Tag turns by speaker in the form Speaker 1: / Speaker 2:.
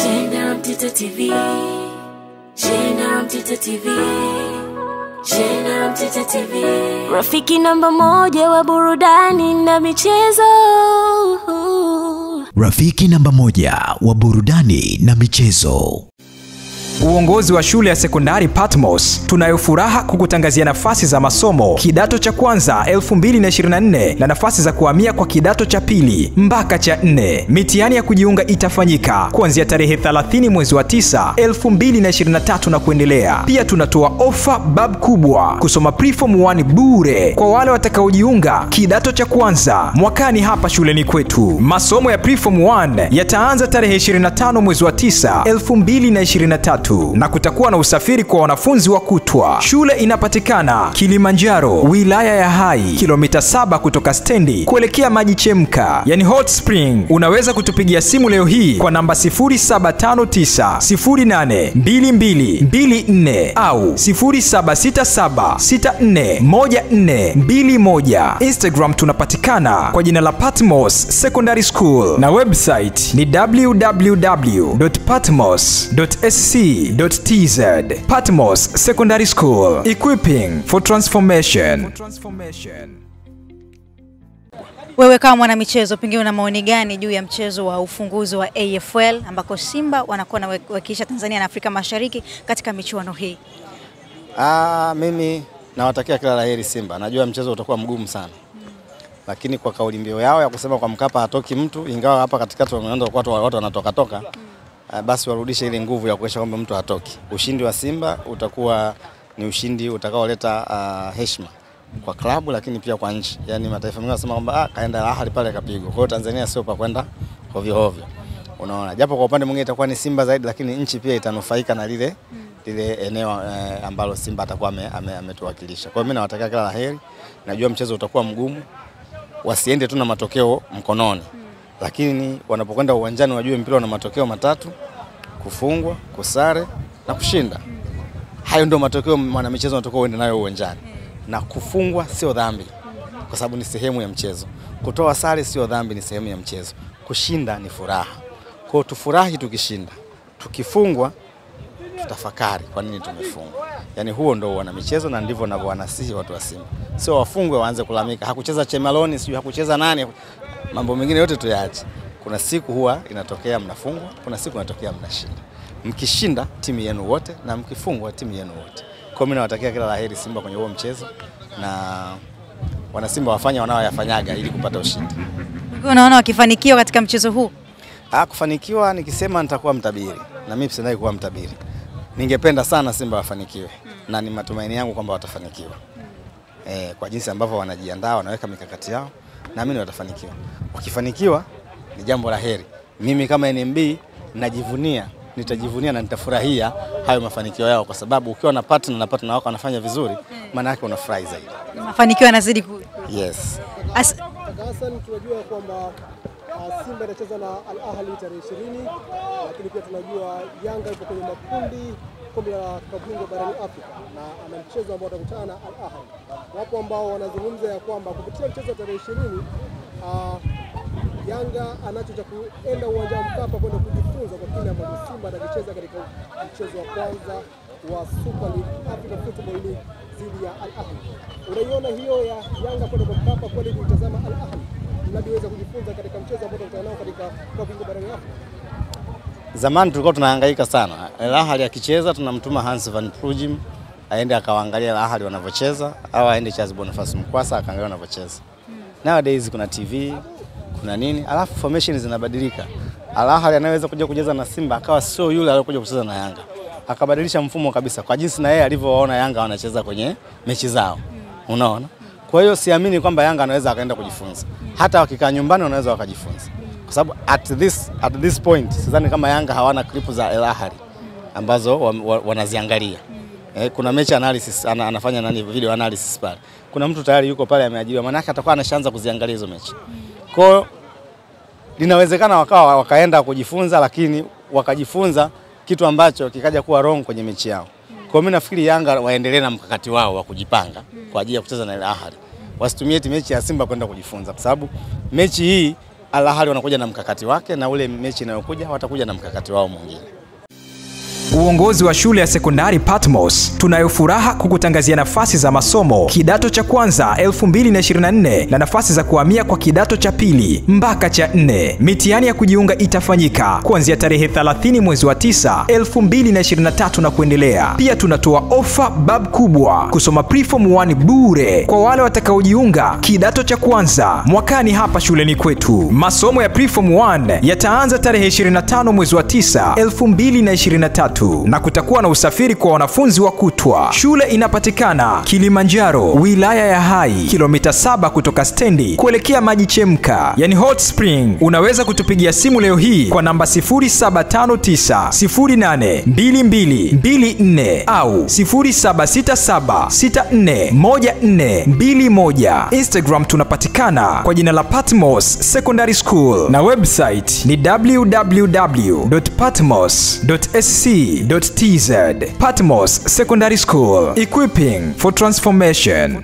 Speaker 1: TV. TV. TV. Rafiki namba moja wa burudani na michezo.
Speaker 2: Rafiki namba moja wa burudani na michezo.
Speaker 3: Uongozi wa shule ya sekondari Patmos tunayo furaha kukutangazia nafasi za masomo kidato cha kwanza 2024 na nafasi za kuhamia kwa kidato cha pili mpaka cha nne. Mitihani ya kujiunga itafanyika kuanzia tarehe 30 mwezi wa 9 2023 na kuendelea. Pia tunatoa ofa bab kubwa kusoma preform 1 bure kwa wale watakaojiunga kidato cha kwanza mwakani hapa shuleni kwetu. Masomo ya preform 1 yataanza tarehe 25 mwezi wa 9 2023 na kutakuwa na usafiri kwa wanafunzi wa kutwa. Shule inapatikana Kilimanjaro, wilaya ya Hai, kilomita saba kutoka stendi kuelekea maji chemka, yani hot spring. Unaweza kutupigia simu leo hii kwa namba 0759082224 au 0767641421. Instagram tunapatikana kwa jina la Patmos Secondary School na website ni www.patmos.sc.tz. Patmos Secondary School, equipping for transformation.
Speaker 4: Wewe kama mwanamichezo, pengine una maoni gani juu ya mchezo wa ufunguzi wa AFL ambako Simba wanakuwa nawakilisha Tanzania na Afrika Mashariki katika michuano hii?
Speaker 5: Ah, mimi nawatakia kila la heri Simba. Najua mchezo utakuwa mgumu sana, lakini kwa kauli mbiu yao ya kusema kwa Mkapa hatoki mtu, ingawa hapa katikati wameanza watu watu wanatoka toka, basi warudishe ile nguvu ya kuonyesha kwamba mtu hatoki. Ushindi wa Simba utakuwa ni ushindi utakaoleta uh, heshima kwa klabu, lakini pia kwa nchi. Yaani mataifa mengine wanasema kwamba ah, kaenda Ahly pale kapigwa. Kwa hiyo Tanzania sio pa kwenda hovyo hovyo. Unaona, japo kwa upande mwingine itakuwa ni Simba zaidi, lakini nchi pia itanufaika na lile lile eneo eh, ambalo Simba atakuwa ame- ame- ametuwakilisha. Kwa hiyo mimi nawatakia kila la heri. Najua mchezo utakuwa mgumu, wasiende tu na matokeo mkononi, lakini wanapokwenda uwanjani wajue mpira una matokeo matatu: kufungwa, kusare na kushinda. Hayo ndio matokeo mwanamichezo anatakiwa uende nayo uwanjani, na kufungwa sio dhambi, kwa sababu ni sehemu ya mchezo. Kutoa sare sio dhambi, ni sehemu ya mchezo. Kushinda ni furaha. Kwa hiyo tufurahi tukishinda, tukifungwa tutafakari kwa nini tumefungwa. Yaani huo ndo wana michezo na ndivyo wanavyowanasihi watu wa Simba, sio wafungwe waanze kulalamika, hakucheza Chemaloni, sijui hakucheza nani. Mambo mengine yote tuyaache. Kuna siku huwa inatokea mnafungwa, kuna siku inatokea mnashinda. Mkishinda timu yenu wote na mkifungwa timu yenu wote. Kwa hiyo mimi nawatakia kila la heri Simba kwenye huo mchezo na wana Simba wafanya wanaoyafanyaga ili kupata ushindi.
Speaker 4: Unaona wakifanikiwa katika mchezo huu?
Speaker 5: Ah, kufanikiwa nikisema nitakuwa mtabiri na mimi sitaki kuwa mtabiri. Ningependa sana Simba wafanikiwe na ni matumaini yangu kwamba watafanikiwa. Eh, kwa jinsi ambavyo wanajiandaa, wanaweka mikakati yao, naamini watafanikiwa. Wakifanikiwa ni jambo la heri. Mimi kama NMB najivunia, nitajivunia na nitafurahia hayo mafanikio yao, kwa sababu ukiwa na partner na partner wako anafanya vizuri, maana yake unafurahi zaidi.
Speaker 4: Mafanikio yanazidi ku...
Speaker 5: Yes.
Speaker 4: As...
Speaker 6: Hassan, tunajua kwamba uh, Simba inacheza na Al Ahli tarehe 20, lakini pia tunajua Yanga ipo kwenye makundi kombe la kabingwa barani Afrika na ana mchezo ambao atakutana na Al ahli Wapo ambao wanazungumza ya kwamba kupitia mchezo wa tarehe 20 uh, Yanga anacho cha kuenda uwanja wa Mkapa kwenda kujifunza kwa kile ambacho Simba anakicheza katika mchezo wa kwanza wa Super League Africa Football League dhidi ya Al Ahly. Unaiona hiyo ya Yanga kwenda kwa Mkapa kweli kuitazama Al Ahly mnavyoweza kujifunza katika mchezo ambao tutakutana nao katika kabingwa barani Afrika?
Speaker 5: Zamani tulikuwa tunahangaika sana. Al Ahly akicheza tunamtuma Hans van Prugim aende akawaangalia Al Ahly wanavyocheza au aende Charles Boniface Mkwasa akaangalia wanavyocheza. Nowadays kuna TV, kuna nini, alafu formation zinabadilika. Al Ahly anaweza kuja kucheza na Simba akawa sio yule aliyokuja kucheza na Yanga. Akabadilisha mfumo kabisa kwa jinsi na yeye alivyowaona Yanga wanacheza kwenye mechi zao. Unaona? Kwa hiyo siamini kwamba Yanga anaweza akaenda kujifunza. Hata wakikaa nyumbani wanaweza wakajifunza. Kwa sababu at this, at this point sidhani kama Yanga hawana klipu za Al Ahly ambazo wa, wa, wanaziangalia. Eh, kuna mechi analysis ana, anafanya nani video analysis pale. Kuna mtu tayari yuko pale ameajiriwa, maana yake atakuwa anashaanza kuziangalia hizo mechi. Kwa hiyo linawezekana wakawa wakaenda kujifunza, lakini wakajifunza kitu ambacho kikaja kuwa wrong kwenye mechi yao. Kwa mimi nafikiri Yanga waendelee na mkakati wao wa kujipanga kwa ajili ya kucheza na Al Ahly. Wasitumie mechi ya Simba kwenda kujifunza, kwa sababu mechi hii Al Ahly wanakuja na mkakati wake, na ule mechi inayokuja watakuja na mkakati wao mwingine.
Speaker 3: Uongozi wa shule ya sekondari Patmos tunayo furaha kukutangazia nafasi za masomo kidato cha kwanza 2024 na nafasi za kuhamia kwa kidato cha pili mpaka cha nne. Mitihani ya kujiunga itafanyika kuanzia tarehe 30 mwezi wa 9 2023 na kuendelea. Pia tunatoa ofa bab kubwa kusoma preform 1 bure kwa wale watakaojiunga kidato cha kwanza mwakani hapa shuleni kwetu. Masomo ya preform 1 yataanza tarehe 25 mwezi wa 9 2023 na kutakuwa na usafiri kwa wanafunzi wa kutwa. Shule inapatikana Kilimanjaro, wilaya ya Hai, kilomita saba kutoka stendi kuelekea maji chemka, yani hot spring. Unaweza kutupigia simu leo hii kwa namba 0759082224 au 0767641421. Instagram tunapatikana kwa jina la Patmos Secondary School na website ni www.patmos.sc.tz. Patmos Secondary School, equipping for transformation.